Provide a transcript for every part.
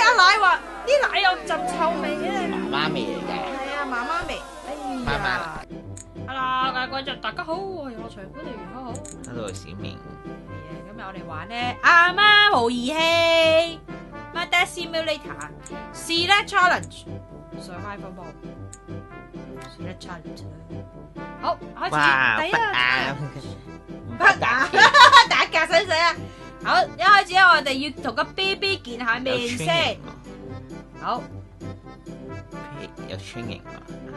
阿奶話啲奶有陣臭味嘅。媽媽味嚟嘅，係啊，媽媽味。哎媽媽，Hello，各位觀眾大家好，我係我長官嚟好好。Hello 小明，今日我哋玩咧阿媽模擬器，Mother Simulator Select Challenge Survival Mode Select Challenge。好，開哇，不始第一個。啱，不打打格使唔使啊？好，一開始咧，我哋要同個 B B 見下面先。好，有 training 啊，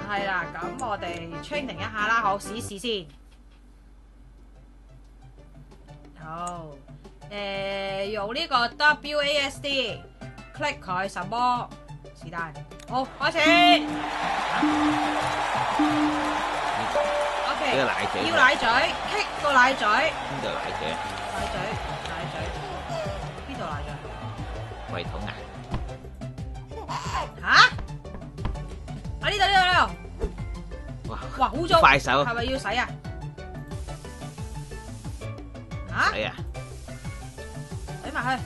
係啦，咁我哋 training 一下啦，好試一試先。好，誒，用呢個 W A S D click 佢什么？是但，好，開始。OK，個奶嘴，要奶嘴，kick 個奶嘴，邊度奶嘴？嘴？胃！吓？啊呢度呢度呢度，哇，哇污糟，快手係咪要洗啊？吓？哎呀，洗埋去，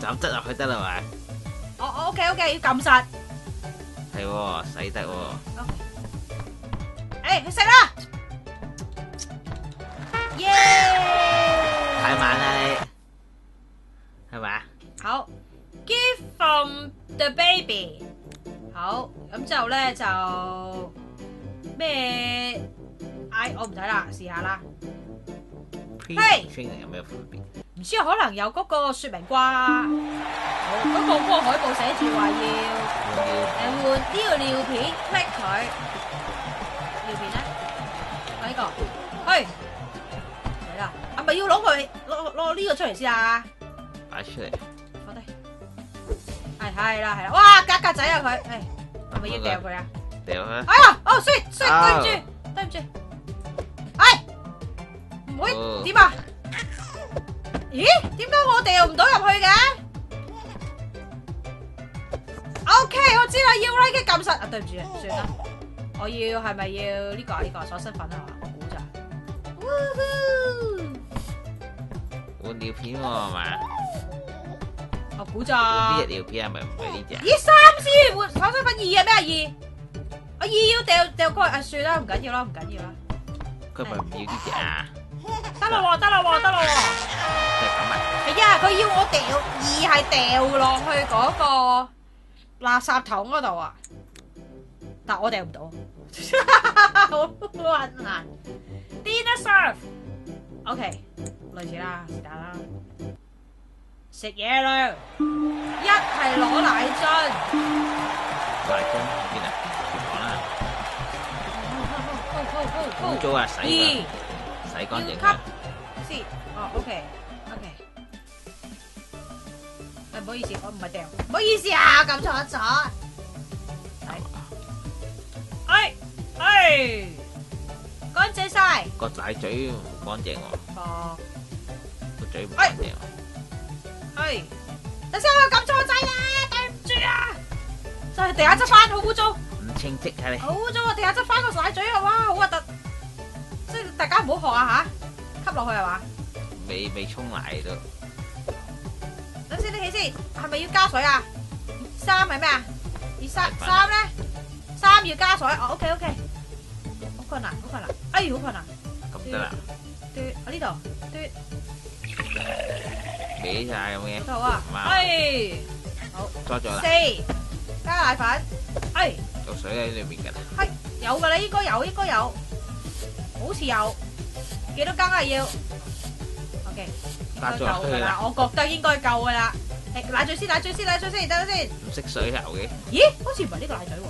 就咁執入去得啦嘛？我我 OK OK 要撳實係喎，洗得喎誒去食啦，耶！太慢啦你，係咪啊？好，give from the baby，好，咁之後咧就咩？唉，我唔睇啦，試下啦。嘿有咩分別？唔知啊，可能有嗰個説明啩。好，嗰、個嗰個海報寫住話要誒換呢個尿片，click 佢尿片咧，啊呢、個，去嚟啦，係咪要攞佢攞攞呢個出嚟先啊？擺出嚟，係係啦係啦，哇格格仔啊佢，誒係咪要掉佢啊？掉啦，哎呀，哦衰衰对唔住對唔住，哎唔會哦點啊？咦？點解我掉唔到入去嘅？OK，我知啦，要 like 嘅撳實啊！對唔住，算啦，我要係咪要呢個？呢個鎖身粉啊？我估咋？Woohoo！換尿片喎係嘛？我估咋換？邊隻尿片係咪唔係呢隻啊？咦，三先換鎖身粉二啊？咩啊二？我二要掉掉過去啊！算啦，唔緊要啦，唔緊要啦。佢咪唔要呢隻啊？得啦喎，得啦喎，得啦喎。就係咁啊！係啊，佢要我掉二係掉落去嗰個垃圾桶嗰度啊，但我掉唔到，好困難。Dinner serve，OK，類似啦，是但啦。食嘢啦，一係攞奶樽，奶樽邊啊？廚房啦，污糟啊，洗洗乾淨要啦。先，哦，OK，OK。誒，唔好意思，我唔係掉，唔好意思啊，撳錯咗。係，哎哎，乾淨晒。個奶嘴唔乾淨喎，哦，個嘴唔乾淨喎。係，等先，我撳錯掣啊，對唔住啊。就係地下執翻，好污糟，唔稱職啊你！好污糟啊！地下執翻個奶嘴啊，哇，好核突。即係大家唔好學啊吓，吸落去係嘛？未未沖奶都，等先，你起先，係咪要加水啊？三係咩啊？二三三咧，三要加水。哦，OK OK，好困難，好困難，哎，好困難。咁得啦，嘟，我呢度嘟俾晒咁嘅，呢度啊，嘛哎，多咗啦，四加奶粉，哎，有水喺裏面㗎。啦，係有㗎啦，應該有，應該有，好似有，幾多羹啊要？OK，應該加咗夠㗎啦啦，，我覺得應該夠㗎啦。誒，奶嘴先，奶嘴先，奶嘴先，等陣先。唔識水喉嘅，咦，好似唔係呢個奶嘴喎，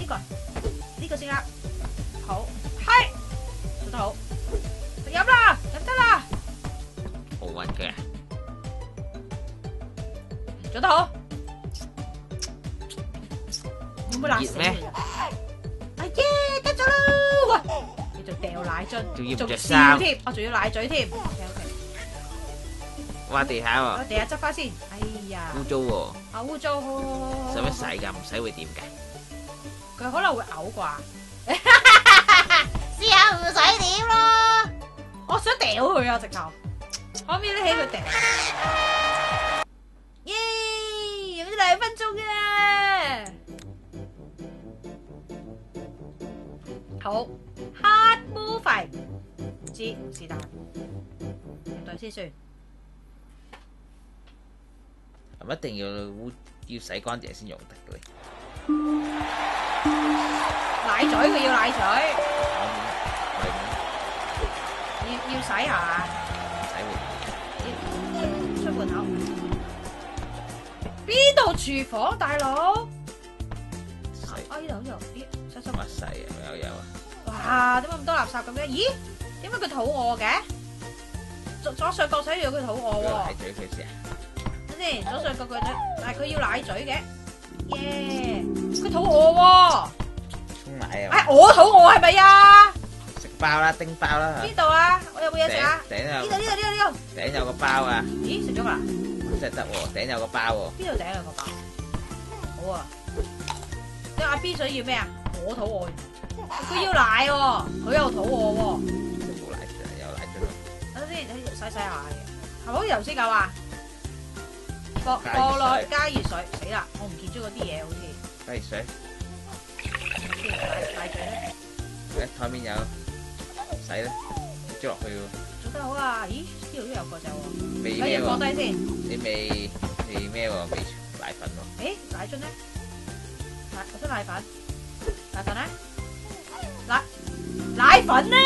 呢個呢個先啦，好，係。做得好，好運嘅，做得好，會唔會辣死咩你啊？啊耶，得咗啦！喂，你仲掉奶樽，仲要着衫，添，我仲要奶嘴添。OK OK，挖地下我喎，地下執翻先。哎呀，污糟喎，啊污糟，好好好好好使乜洗㗎？唔使會點㗎？佢可能會嘔啩。試下唔使點咯。我想掉佢啊，直頭。我瞄得起佢哋。咦，有咗两分钟嘅，好 hard move，知是但，唔对先算。系咪一定要污要洗干净先用得嘅咧？奶嘴佢要奶嘴，要要洗下、廚房，大佬？洗啊呢度呢度，咦，小心！乜细啊？有有啊！哇，點解咁多垃圾咁嘅？咦，點解佢肚餓嘅？左左上角睇住佢肚餓喎奶。嘴佢先啊！等先，左上角佢嘴，但係佢要奶嘴嘅。耶，佢肚餓喎。沖奶啊！哎，我肚餓係咪啊？食包啦，叮包啦！呢度啊？我有冇嘢食啊？頂頂有呢度呢度呢度呢度。頂有個包啊！咦，食咗㗎啦？真係得喎，頂有個包喎。邊度頂兩個包？好啊。你阿 B 想要咩啊？我肚餓。佢要奶喎，佢又肚餓喎。即係冇奶嘴，有奶嘴咯。等先，洗洗下嘅，係咪好似頭先咁啊？放加熱水放落加熱水，死啦！我唔見咗嗰啲嘢，好似加熱水，先奶奶嘴咧，喺台面有洗咧，跌咗落去喎。做得好啊！咦，呢度都有個仔喎，未咩等要放喎？低先。你未未咩喎？未奶粉喎？誒，奶樽咧？奶我想奶粉，奶粉咧？奶奶粉咧？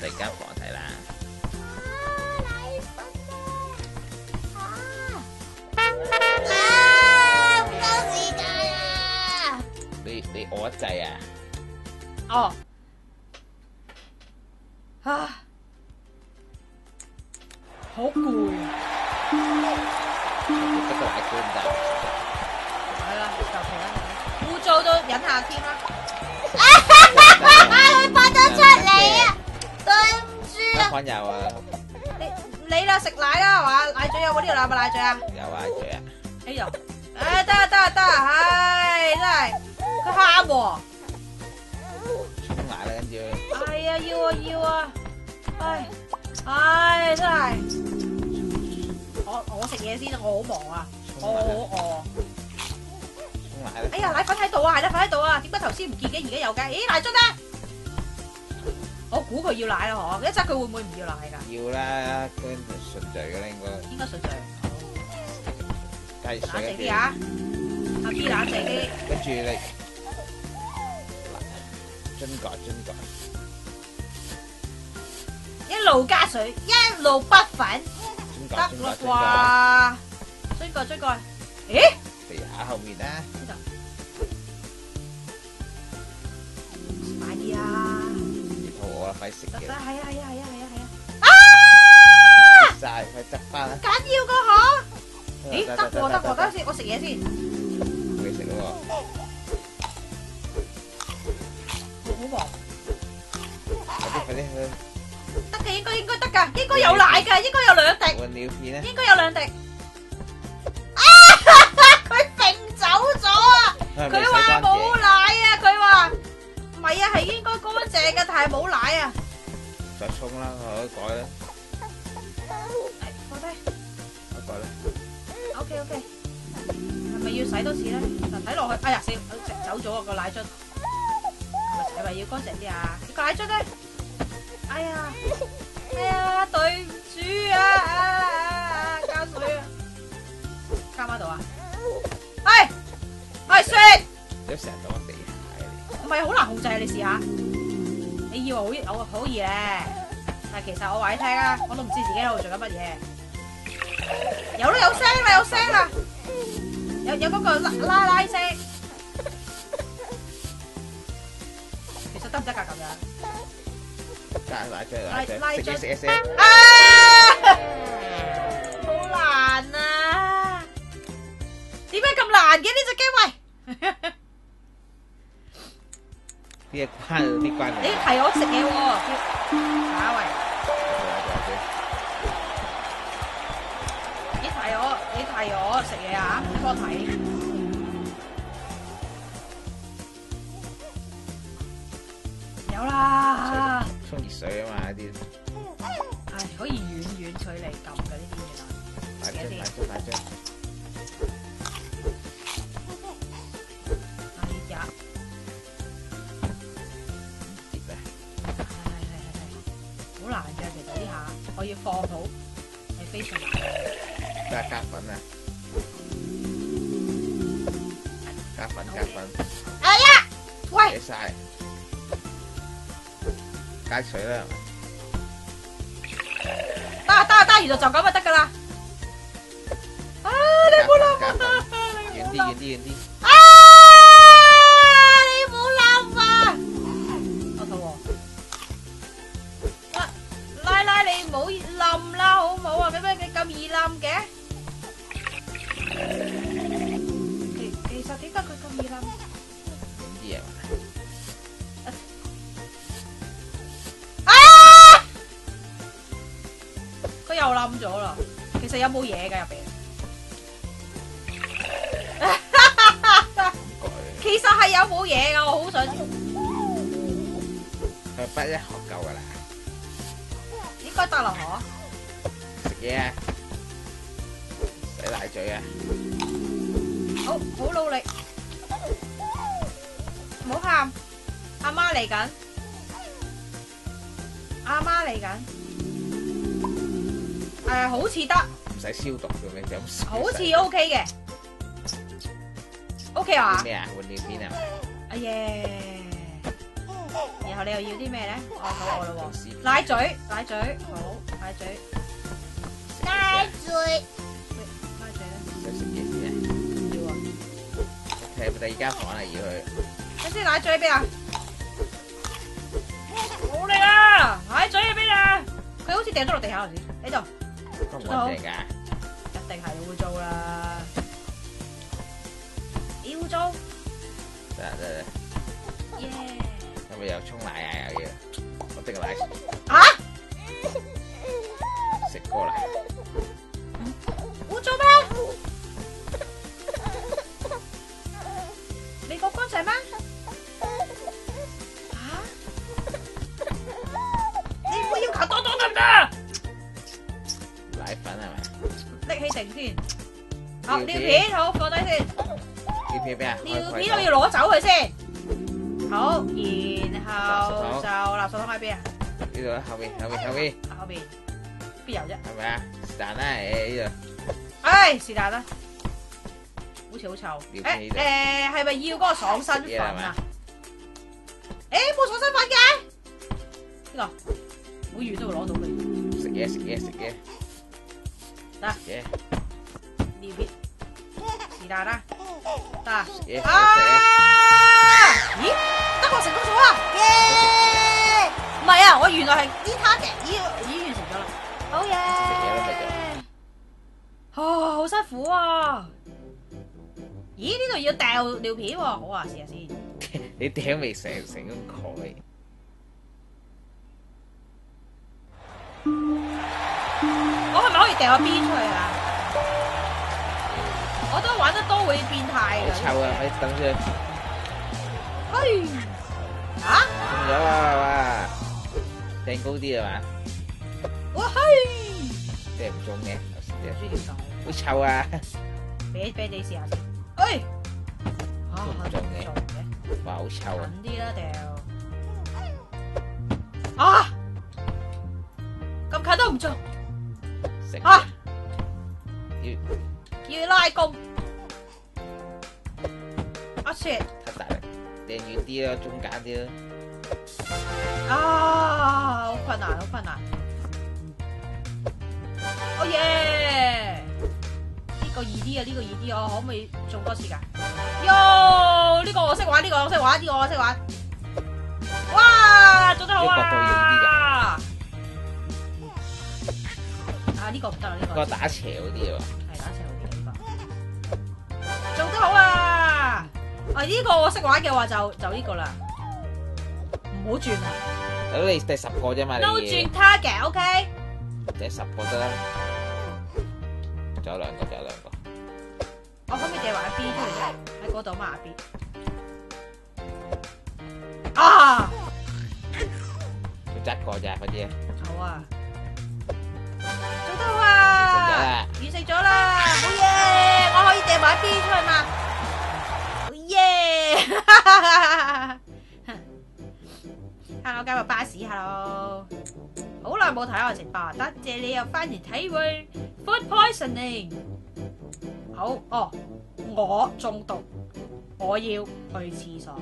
突然間放題啦！啊！唔夠時間啊！你你餓一滯啊！哦，啊，好攰啊！不過奶罐就係啦，求其啦，污糟都忍下添啦。佢發咗出嚟啊！對唔住得，款有啊，你你啦食奶啦係嘛？奶嘴有冇呢度有冇奶嘴啊？有啊，嘴啊！哎呀，哎得啊得啊得啊，唉真係佢喊喎，啊要啊唉唉真係，我我食嘢先，我好忙啊，我好餓。沖奶啦！哎呀，奶粉喺度啊，係奶粉喺度啊，點解頭先唔見嘅，而家有嘅？咦，奶樽啊？我估佢要奶啦，嗬！一陣佢會唔會唔要奶㗎？要啦，跟住順序嘅啦，應該應該順序。加熱冷靜啲啊！阿 B 冷靜啲。跟住你樽蓋樽蓋，一路加水，一路不粉，樽蓋得樽啦蓋樽蓋，啩？追過追過，咦？地下後面啦，呢度快啲啊！肚餓啦，快食嘅得得，係，啊係啊係啊係啊係啊！晒快執翻啦！緊要個嗬？咦，得喎得喎，等陣先，我食嘢先。未食咯好忙。喎，快啲快啲去得嘅，應該應該得噶，應該有奶嘅，應該有兩滴，換尿片咧！應該有兩滴。啊！佢揈走咗啊！佢話冇奶啊！佢話唔係啊，係應該乾淨嘅，但係冇奶啊。再沖啦，我改啦，係放低。我改啦。OK OK，係咪要洗多次咧？嗱，睇落去，哎呀死，食走咗啊個奶樽，係咪係咪要乾淨啲啊？個奶樽咧，哎呀，哎呀，对唔住啊啊啊啊！加水啊，加埋度啊，係係雪，你成日當地下嘅唔係好难控制啊！你试下，你以为好好好易咧，但係其实我话你听啊，我都唔知自己喺度做紧乜嘢。有啦，有声啦，有声啦，有有嗰個拉拉拉声。好難啊！點解咁難嘅？呢只機？喂，呢一關呢關你提我食嘢喎，打喂，你提我，你提我食嘢啊？你幫我睇。有啦，冲热水啊嘛啲，唉，可以远远取嚟揿嘅呢啲嘢啦。快啲，快啲，快啲。好难噶，其实呢下，我要放好，系非常难。加粉啊！加粉加粉。哎呀！喂。晒。加水啦，得啊得啊得啊，原來就咁就得噶啦。啊，你加唔好粉加粉，諗啊！遠啲遠啲遠啲。啊！你唔好諗啊！我肚餓。奶奶，你唔好冧啦，好唔好啊？點解你咁易冧嘅？其其實點解佢咁易冧？冧咗啦。其實有冇嘢㗎入邊？改其實係有冇嘢㗎，我好想佢不一學夠噶啦，應該得啦，嗬。食嘢啊！洗奶嘴啊！好好努力，唔好喊，阿媽嚟緊，阿媽嚟緊，誒好似得，唔使消毒嘅咩？就咁洗好似 OK 嘅，OK 啊？咩啊？換尿片啊？哎耶！然後你又要啲咩咧？我肚餓啦喎，喎奶嘴，奶嘴，好，奶嘴，奶嘴，奶嘴咧，想食嘢先啊！要啊，睇第二間房啊，要去跟住奶嘴喺邊啊？冇嚟啊！奶嘴喺邊啊？佢好似掟咗落地下頭先，呢度。都唔乾淨㗎。一定係污糟啦，污糟，得啦得啦，耶！咁咪又沖奶啊又要，我滴個奶啊，食過啦。污糟咩？奶粉係咪？拎起定先。好，尿片尿片好放低先。尿片咩啊？尿片我要攞走佢先。好，然後就垃圾桶喺邊啊？呢度啦，後面後面後面後邊邊有啫？係咪啊？是但啦，誒呢唉，是但啦，好似好臭。誒尿片呢度誒，係咪要嗰個爽身粉嘢係咪啊？誒，冇爽身粉嘅，呢個好遠都會攞到佢。度食嘢食嘢食嘢。得食嘢尿片，是但啦，得啊。咦，得我成功咗啊！耶！唔係啊，我原來係呢卡嘅，已已經完成咗啦。好嘢！食嘢咯咪啊，好辛苦啊！咦，呢度要掉尿片喎，好啊，試下先。你掉未成成咁蓋？我係咪可以掉個邊出去啊？我都玩得多會變態㗎。好臭啊！咪等住，嘿！啊！中咗啦哇！掟高啲啊嘛，哇嘿！即係唔中嘅，有時唔知點解，好臭啊！俾俾你試下先。哎！啊，唔中嘅中嘅。哇，好臭啊！近啲啦，掉啊！咁近都唔中，食啊要要拉弓。啊 shit！太大力，掟遠啲咯，中間啲咯。啊，好困難，好困難。哦耶！呢個易啲啊，呢個易啲，我可唔可以做多次㗎？喲，呢個我識玩，呢個我識玩，呢個我識玩。哇，做得好呢個易啲啊！啊，呢個唔得啦，呢個嗰個打斜嗰啲啊，係打斜好啲呢個，做得好啊！啊，呢個我識玩嘅話就就呢個啦，唔好轉啊！咁你第十個啫嘛，都你轉 target，OK？第十個得啦。仲有兩個，仲有兩個。我可唔可以掉埋 B 出嚟啫？喺嗰度嘛 B。啊！仲執個咋嗰啲啊？好啊！啦！完成咗啦，好嘢！我可以掟埋 B 出去嘛？好耶！Hello，加入巴士，Hello。好。耐冇睇我直播，多謝你又翻嚟睇喎。Food poisoning，好哦，我中毒，我要去廁所。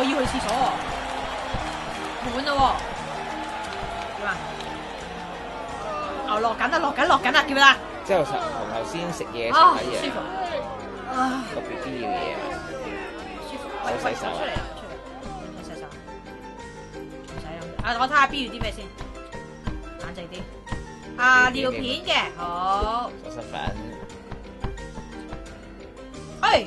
我要去廁所喎，滿啦喎，點啊？哦，落緊啦，落緊落緊啦，叫咩啦？之後同頭先食嘢啊，食乜嘢舒服，啊，特別必要嘅嘢啊？舒服。喂喂，洗手出嚟啦，出洗手。唔使啦，啊，我睇下邊要啲咩先，冷靜啲。啊，尿片嘅，好。螺螄粉哎，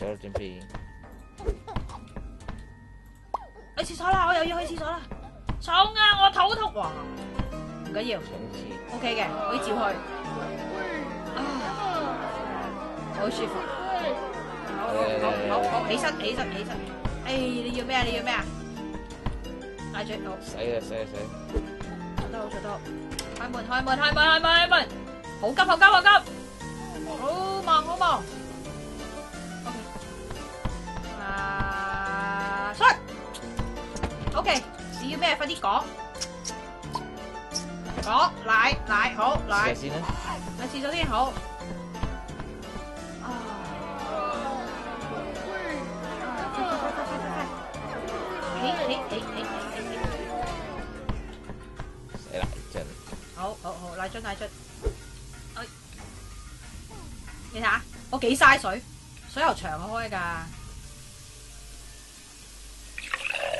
又又去廁所準備。去廁所啦，我又要去廁所啦。重啊，我肚痛哇！唔緊要重次，OK 嘅，可以照去。啊，好舒服。好好好好，起身起身起身。誒，你要咩啊？你要咩啊？奶嘴好，洗啊洗啊洗！做得好做得好。開門開門開門開門開門。好急好急好急。好忙好忙。咩？快啲講。講奶奶好試奶下。先啦，去廁所先好。啊！快快快快快快！起起起起起起起！洗奶樽。好好好，奶樽奶樽。哎，你睇下，我幾嘥水，水喉長開㗎。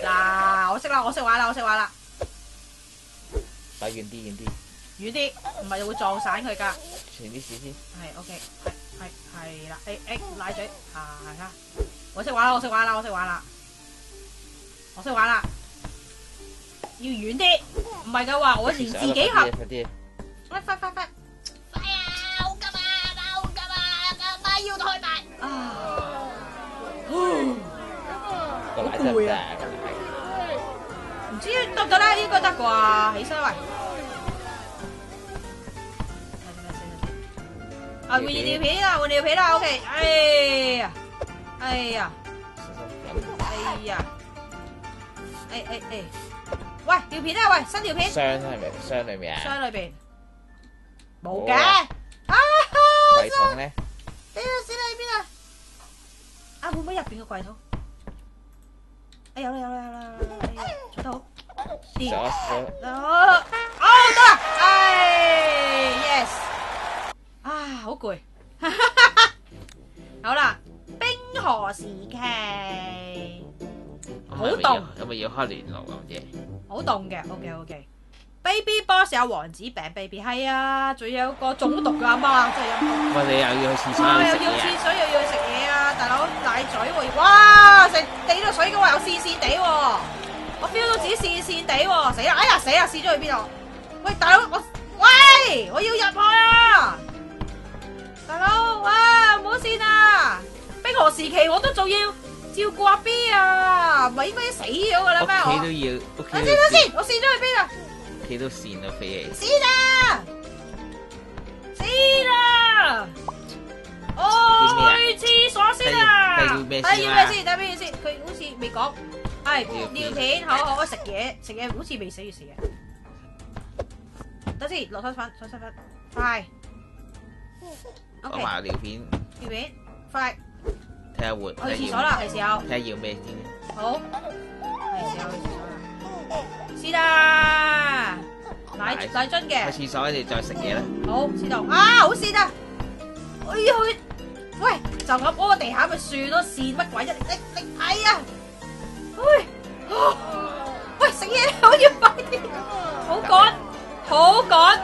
嗱，我識啦，我識玩啦，我識玩啦。擺遠啲遠啲，遠啲，唔係會撞散佢㗎。前啲試先。係 OK，係係係啦，誒誒奶嘴，係啦，我識玩啦，我識玩啦，我識玩啦，我識玩啦，要遠啲，唔係嘅話，我連自己行，快啲，快快快快，快啊！好急啊！好急啊！媽腰太大啊！個奶真係唔得啊！唔知得唔得咧？應該得啩，起身喂。啊換尿片啦，換尿片啦，OK。哎呀，哎呀，哎呀，哎哎哎，喂尿片啊，喂新尿片，箱係咪箱裏面啊？箱裏邊冇嘅。啊啊！櫃桶咧，死啦死啦喺邊啊？啊會唔會入邊個櫃桶？哎有啦有啦有啦有啦，做得好。洗咗洗咗。哦，哦得啦，唉，yes，啊，好攰，好啦，冰河時期，好凍，咁咪要開聯絡咁啫。好凍嘅，OK OK。Baby Boss 有王子病，baby 係啊，仲有個中毒嘅阿媽，真係陰公。喂，你又要去廁所哇！又？要廁所又要去食嘢啊！大佬奶嘴喎，哇！食地到水嘅話又跣跣地喎，我 feel 到自己跣跣地喎，死啦！哎呀死啦！跣咗去邊度？喂，大佬我喂，我要入去啊！大佬哇，唔好跣啊！冰河時期我都仲要照顧阿 B 啊，唔係應該死咗㗎啦咩？我企都要，等都先等先，我跣咗去邊啊？屋企都跣到飛起。死啦！死啦！我去廁所先啦！第二咩先啊第咩先？第二咩先？佢好似未講。係尿片好好，我食嘢，食嘢好似未死要食嘢。等先，落身粉，落身粉，快。攞埋尿片，尿片，快，睇下活。去廁所啦，係時候。睇下要咩先。好，係時候去廁所啦，奶奶奶樽嘅。去廁所你再食嘢啦。好，知道啊，好跣啊！我要去，喂，就咁屙地下咪算咯，跣乜鬼啫？你你哎呀，喂，啊喂，食嘢我要快啲，好趕，好趕，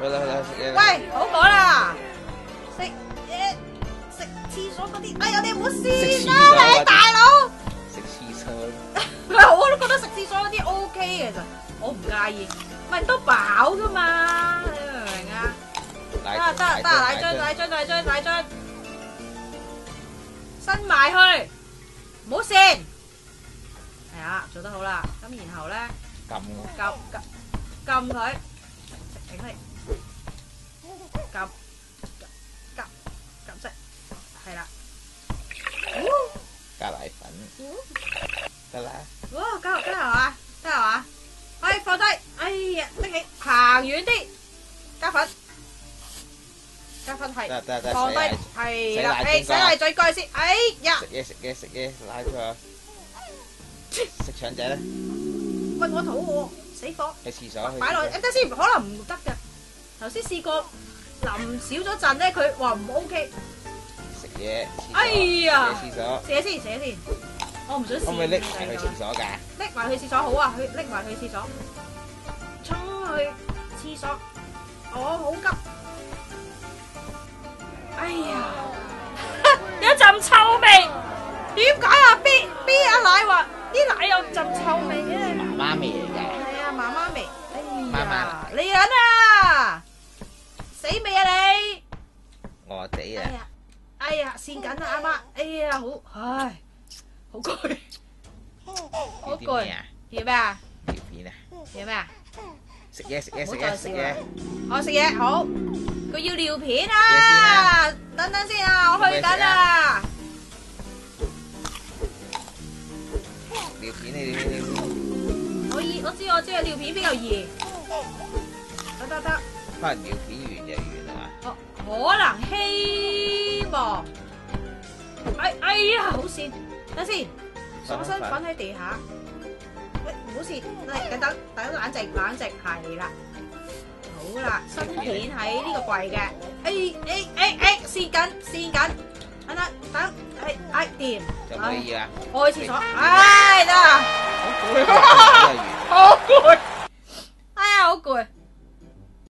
去啦去啦，食嘢。喂，好趕啦，食嘢食廁所嗰啲，哎呀你唔好食跣啦，你大佬，食廁所。我都覺得食廁所嗰啲 O K 嘅，其實我唔介意，咪都飽噶嘛，你明唔明啊？得奶得得，奶樽奶樽奶樽奶樽，伸埋去，唔好跣。係啊，做得好啦。咁然後咧，撳撳撳撳佢，停佢，撳撳撳熄，係啦。加奶粉，得啦。哇，加加係嘛？加係嘛？哎，放低，哎呀，拎起，行遠啲，加粉，加粉係。得得得，放低。洗奶，係啦，洗奶誒，洗奶嘴蓋先，哎呀。食，嘢食嘢食嘢，拉佢食腸仔咧，喂，我肚餓，死火！去廁所去。擺落去，誒得先，可能唔得㗎。頭先試過淋少咗陣咧，佢話唔 OK。食嘢。哎呀。去廁所，寫先寫先，我唔想試。可唔可以拎埋去廁所㗎？拎埋去廁所好啊，去拎埋去廁所，衝去廁所，我好急。哎呀，有陣臭味，點解啊？B B 阿奶話啲奶有陣臭味嘅。媽媽味嚟㗎。係啊，媽媽味。哎媽呀，嚟人啊！死未啊你？我哋啊，哎呀，哎呀，跣緊啊，阿媽。哎呀，好，唉，好攰，好攰。啊？要咩啊？條片啊！叫咩啊？食嘢食嘢食嘢食嘢我食嘢好。佢要尿片嘢啊！等等先啊，我去緊啊！尿片你尿片。我意我知我知，尿片比較易。得得得，可能尿片完就完啦可能希望。哎哎呀，好跣！等先，上身粉喺地下。喂，唔好事，嚟等等等冷靜冷靜，係啦。好啦，新片喺呢個櫃嘅。哎哎哎哎，跣緊跣緊，等等等，哎哎掂。就可以啊。我去廁所，唉得啦，好攰。好攰，哎呀好攰，